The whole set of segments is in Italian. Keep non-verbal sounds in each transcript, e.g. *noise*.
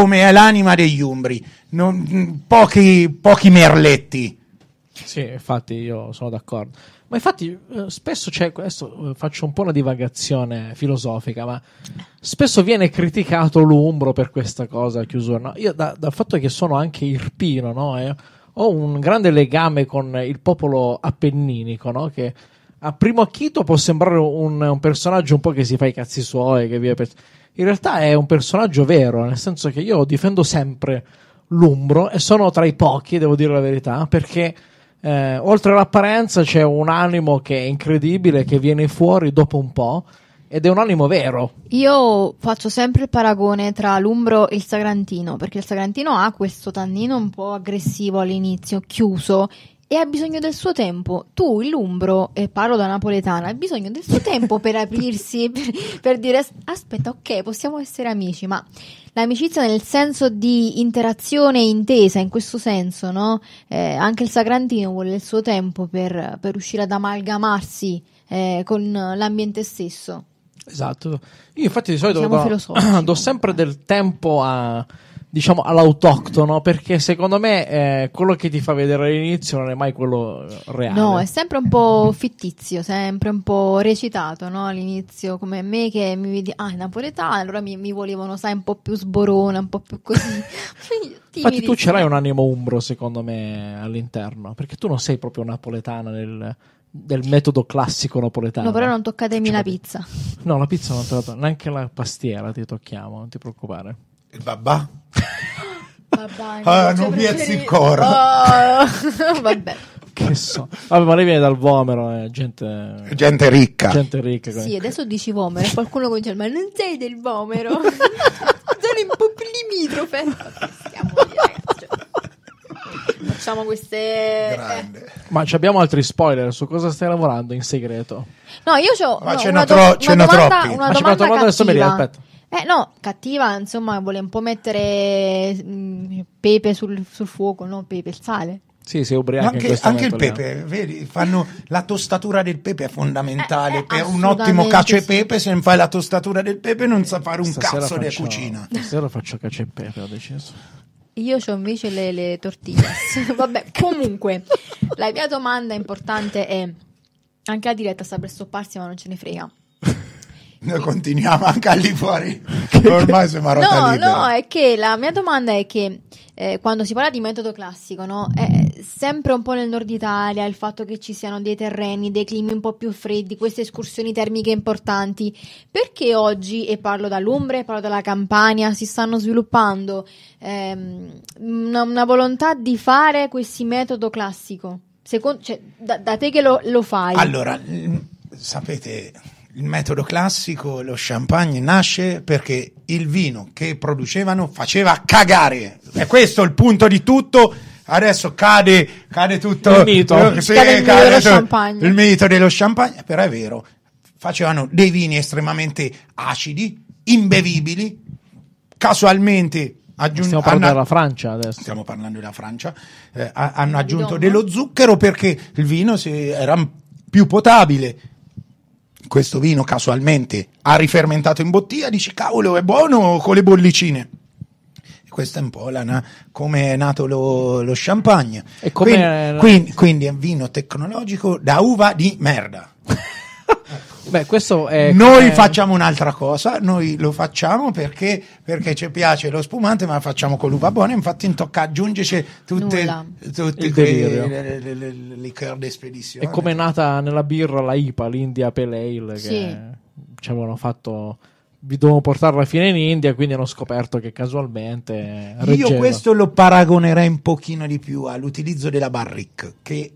come è l'anima degli Umbri. Non- pochi, pochi merletti. Sì, infatti io sono d'accordo. Ma infatti eh, spesso c'è questo, eh, faccio un po' una divagazione filosofica, ma spesso viene criticato l'Umbro per questa cosa, chiusura. No? Io da- dal fatto che sono anche irpino, no? E ho un grande legame con il popolo appenninico, no? Che a primo acchito può sembrare un, un personaggio un po' che si fa i cazzi suoi, che via per... In realtà è un personaggio vero, nel senso che io difendo sempre l'Umbro e sono tra i pochi, devo dire la verità, perché eh, oltre all'apparenza c'è un animo che è incredibile, che viene fuori dopo un po', ed è un animo vero. Io faccio sempre il paragone tra l'umbro e il sagrantino, perché il sagrantino ha questo tannino un po' aggressivo all'inizio, chiuso, e ha bisogno del suo tempo. Tu, l'umbro, e parlo da napoletana, hai bisogno del suo tempo per aprirsi, *laughs* per, per dire aspetta, ok, possiamo essere amici, ma l'amicizia nel senso di interazione intesa, in questo senso, no? Eh, anche il sagrantino vuole il suo tempo per, per riuscire ad amalgamarsi eh, con l'ambiente stesso. Esatto. Io infatti di solito do, *clears throat* do sempre del tempo a diciamo all'autoctono perché secondo me eh, quello che ti fa vedere all'inizio non è mai quello reale. No, è sempre un po' fittizio, sempre un po' recitato, no? All'inizio, come me che mi vedi, ah, è napoletana, allora mi, mi volevano, sai, un po' più sborona, un po' più così. *laughs* Infatti tu ce l'hai un animo umbro secondo me all'interno, perché tu non sei proprio napoletana nel, del metodo classico napoletano. No, però non toccatemi Facciamo la pizza. No, la pizza non te la to- neanche la pastiera ti tocchiamo, non ti preoccupare. Il babà? Vabbè, Ah, non piazzi il coro. Oh, *laughs* vabbè. Che so. Vabbè, ma lei viene dal Vomero, è gente Gente ricca. gente ricca. Sì, adesso dici vomero e qualcuno comincia ma non sei del vomero. *laughs* Sono un po' limitrofe. Stiamo lì, ragazzi. Facciamo queste... eh. Grande. Ma ci abbiamo altri spoiler su cosa stai lavorando in segreto? No, io c'ho Ma no, ce una, n'ho tro- domanda, troppi. una c'è domanda una domanda sommelier, cattiva. aspetta. Eh no, cattiva, insomma, vuole un po' mettere mm, pepe sul, sul fuoco, no? Pepe, il sale. Sì, sei ubriaco Ma in anche, anche il pepe, vedi, fanno la tostatura del pepe è fondamentale. Eh, eh, per un ottimo cacio e sì. pepe, se non fai la tostatura del pepe, non sa fare un Stasera cazzo di cucina. Stasera faccio cacio e pepe, ho deciso. Io ho invece le, le tortillas. *laughs* Vabbè, comunque, la mia domanda importante è: anche la diretta sta per stopparsi, ma non ce ne frega. Noi continuiamo anche lì fuori. Ormai siamo a rota No, libera. no, è che la mia domanda è che eh, quando si parla di metodo classico, no, è sempre un po' nel nord Italia il fatto che ci siano dei terreni, dei climi un po' più freddi, queste escursioni termiche importanti. Perché oggi, e parlo dall'Umbria, e parlo dalla Campania, si stanno sviluppando ehm, una, una volontà di fare questo metodo classico? Secondo, cioè, da, da te che lo, lo fai. Allora, sapete, il metodo classico, lo champagne, nasce perché il vino che producevano faceva cagare. E questo è il punto di tutto. Adesso cade, cade tutto Il mito. Eh, sì, Cade il mito cade dello tutto- champagne. Il mito dello champagne, però è vero. Facevano dei vini estremamente acidi, imbevibili, casualmente aggiun- Stiamo parlando hanno- della Francia adesso. stiamo parlando della Francia, eh, ha- hanno aggiunto dello zucchero perché il vino si- era più potabile. Questo vino casualmente ha rifermentato in bottiglia, dici cavolo è buono con le bollicine. E Questa è un po' la na- come è nato lo, lo champagne. Quindi, quindi, quindi è un vino tecnologico da uva di merda. Beh, questo è Noi come- facciamo un'altra cosa, noi lo facciamo perché, perché ci piace lo spumante, ma lo facciamo con l'uva buona, infatti in tocca aggiungerci tutte, tutte Il quelle delirio. le, le, le, le, le liqueur d'espedizione. È come è nata nella birra la IPA, l'India Pale Ale, che Sì. ci avevano fatto... Vi dovevano portarla fino in India, quindi hanno scoperto che casualmente reggeva. Io questo lo paragonerei un pochino di più all'utilizzo della barrique, che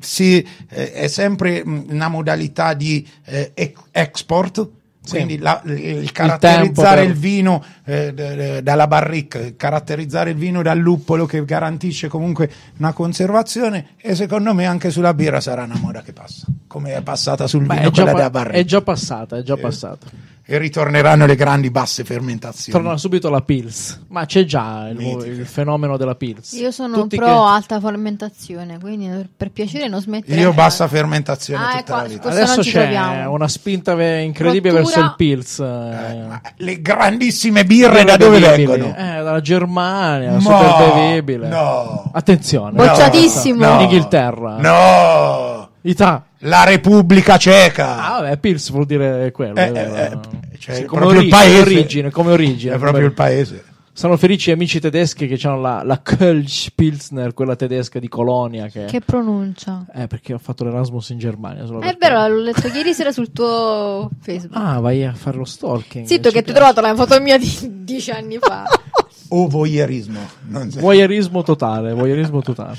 si, eh, è sempre mh, una modalità di eh, export. Sì. Quindi la- il caratterizzare per- il vino eh, d- d- dalla barrique, caratterizzare il vino dal luppolo che garantisce comunque una conservazione e secondo me anche sulla birra sarà una moda che passa, come è passata sul Beh, vino è, già quella pa- della barrique. è già passata, è già Sì. passata. E ritorneranno le grandi basse fermentazioni. Torna subito la Pils. Ma c'è già il, il fenomeno della Pils. Io sono Tutti pro che- alta fermentazione, quindi per piacere non smetterei. Io bassa fermentazione Ah, tutta la ecco, Adesso c'è troviamo. una spinta incredibile Rottura- verso il Pils. eh. Le grandissime birre da dove vengono? Eh, dalla Germania, Ma- super bevibile. No. Attenzione. Bocciatissimo. No. In Inghilterra. No. Ita. La Repubblica Ceca. Ah, vabbè, Pils vuol dire quello. Eh, eh, eh, cioè, come, origine, paese. come origine, come origine. È proprio il paese. Sono felici amici tedeschi che hanno la, la Kölsch Pilsner, quella tedesca di Colonia. Che... Che pronuncia. Eh, perché ho fatto l'Erasmus in Germania. solo È vero, quello. l'ho letto ieri sera sul tuo Facebook. Ah, vai a fare lo stalking. Zitto che ti ho trovato la foto mia di *laughs* dieci anni fa. *laughs* O voyeurismo. Non. Voyeurismo totale, voyeurismo totale.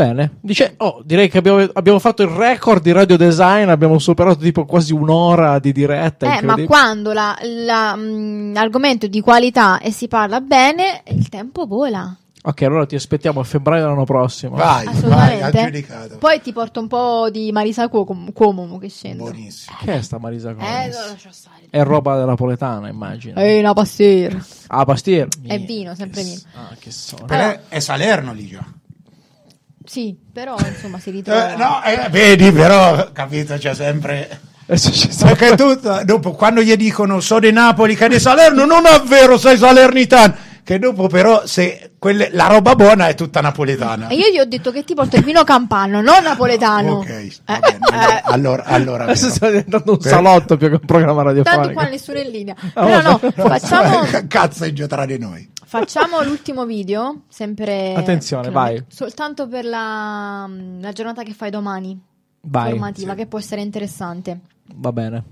Bene, dice, oh, direi che abbiamo, abbiamo fatto il record di radio design, abbiamo superato tipo quasi un'ora di diretta. Eh, ma quando la- la, mm, l'argomento è di qualità e si parla bene, il tempo vola. Ok, allora ti aspettiamo a febbraio dell'anno prossimo. Vai, vai, Assolutamente. aggiudicato. Poi ti porto un po' di Marisa Cuomo, Cuomo che scende. Buonissimo. Che è sta Marisa Eh, Conis? lo lascio stare. È roba della napoletana, immagino. Ehi, una pastiera. Ah, pastiera. È vino, sempre che vino. s- Ah, che so. Però è Salerno lì già. Sì, però insomma si *laughs* ritrova. Eh, no, eh, vedi, però, capito, c'è sempre... Sta- Perché tu, dopo, quando gli dicono so di Napoli, che è di Salerno, non è vero, sei salernitano. Che dopo però, se quelle- la roba buona è tutta napoletana. E io gli ho detto che ti porto il vino campano, non napoletano. Ok, bene, *laughs* allora, allora, Adesso vero. sta diventando un Per- salotto più che un programma Tanto radiofonico. qua nessuno è in linea. Ah, Però no, vabbè. facciamo, *laughs* Cazzeggio tra di noi. Facciamo l'ultimo video, sempre... Attenzione, vai. Soltanto per la, la giornata che fai domani, Vai, formativa, sì. che può essere interessante. va bene.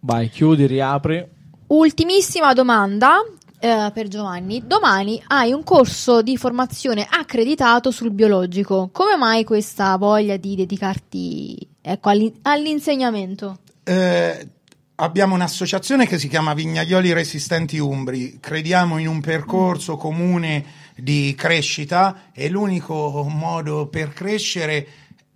Vai, chiudi, riapri. Ultimissima domanda eh, per Giovanni. Domani hai un corso di formazione accreditato sul biologico. Come mai questa voglia di dedicarti ecco, all'in- all'insegnamento? Eh, abbiamo un'associazione che si chiama Vignaioli Resistenti Umbri. Crediamo in un percorso comune di crescita e l'unico modo per crescere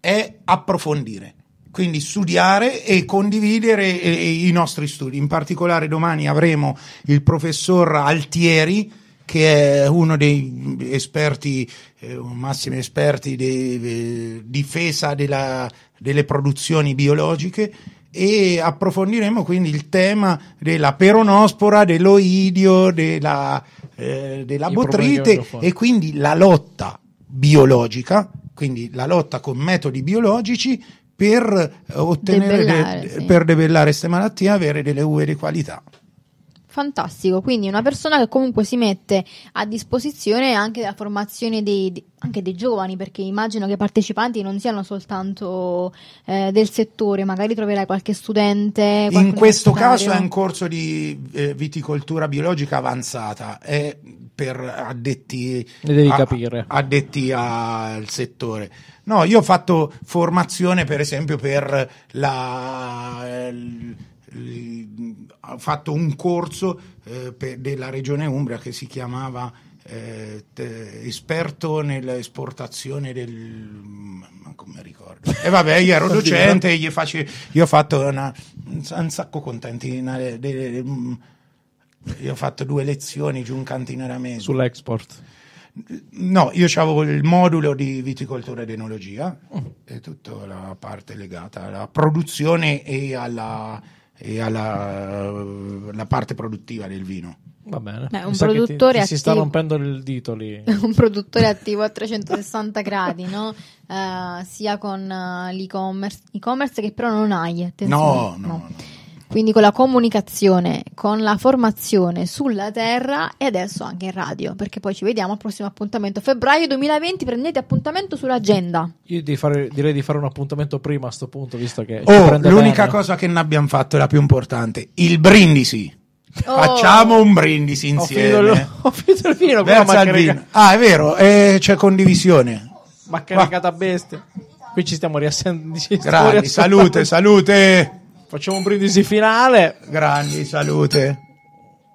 è approfondire. Quindi studiare e condividere eh, i nostri studi. In particolare domani avremo il professor Altieri, che è uno dei esperti, eh, massimi esperti di eh, difesa della- delle produzioni biologiche e approfondiremo quindi il tema della peronospora, dell'oidio, della, eh, della botrite e quindi la lotta biologica, quindi la lotta con metodi biologici per ottenere Debellare, de- sì. per debellare queste malattie e avere delle uve di qualità. Fantastico, quindi una persona che comunque si mette a disposizione anche della formazione dei, anche dei giovani, perché immagino che i partecipanti non siano soltanto eh, del settore, magari troverai qualche studente. In questo caso è un corso di eh, viticoltura biologica avanzata, è per addetti, Ne devi a- capire. addetti al settore. No, io ho fatto formazione per esempio per la... il- ho fatto un corso eh, per- della regione Umbria che si chiamava eh, te- esperto nell'esportazione del ma come ricordo. E vabbè io ero *laughs* docente gli face- io ho fatto una, un, sa- un sacco contenti una- de- de- de- mm, io ho fatto due lezioni giù in cantina mese Sull'export. No, io avevo il modulo di viticoltura ed enologia e tutta la parte legata alla produzione e alla, e alla la parte produttiva del vino. Va bene. Beh, un che ti- produttore ti si sta rompendo il dito lì. *laughs* un produttore attivo a 360 gradi, no? Eh, sia con eh, l'e-commerce, e-commerce che però non hai, attenzione. No, no, no. Quindi con la comunicazione, con la formazione sulla terra e adesso anche in radio, perché poi ci vediamo al prossimo appuntamento. Febbraio 2020, prendete appuntamento sull'agenda. Io di fare- direi di fare un appuntamento prima a sto punto, visto che Oh, l'unica bene. cosa che non abbiamo fatto è la più importante, il brindisi. Oh. Facciamo un brindisi Ho finito, insieme. *laughs* ho finito il vino, Versa ma il vino. Ah, è vero, eh, c'è condivisione. Ma caricata a bestia. Qui ci stiamo riassendo. *laughs* Grandi, salute, salute. Facciamo un brindisi finale. Grandi, salute.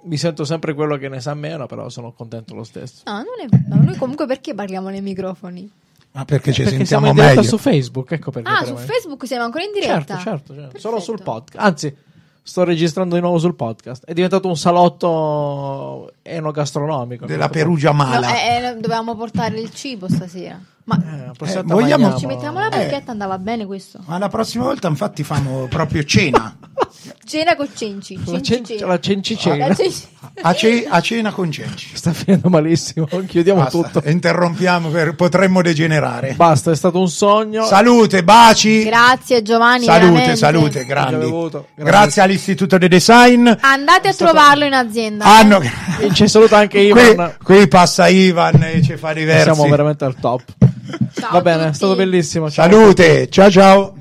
Mi sento sempre quello che ne sa meno, però sono contento lo stesso. No, non è, ma noi comunque perché parliamo nei microfoni? Ma perché ci Perché siamo sentiamo in diretta meglio? su Facebook, ecco perché. Ah, su Facebook siamo ancora in diretta. Certo, certo, certo. Solo sul podcast. Anzi, sto registrando di nuovo sul podcast. È diventato un salotto enogastronomico. Della Perugia No, mala. eh, eh, dovevamo portare il cibo stasera. Ma Eh, Eh, vogliamo- ci mettiamo la Eh. bacchetta, andava bene questo. Ma la prossima volta, infatti, famo proprio cena. *laughs* Cena con cenci. La, cenci cen- cena. la cenci- *laughs* A, ce- a cena con Cenci. Sta finendo malissimo. Chiudiamo Basta, tutto. interrompiamo, per- potremmo degenerare. Basta, è stato un sogno. Salute, baci. Grazie Giovanni. Salute, veramente. salute, grandi. Grande. Grazie all'Istituto di Design. Andate a trovarlo in azienda. Hanno... E ci saluta anche Ivan. Qui, qui passa Ivan e ci fa diversi. Siamo veramente al top. Ciao Va bene, è tutti. stato bellissimo. Ciao. Salute, ciao ciao.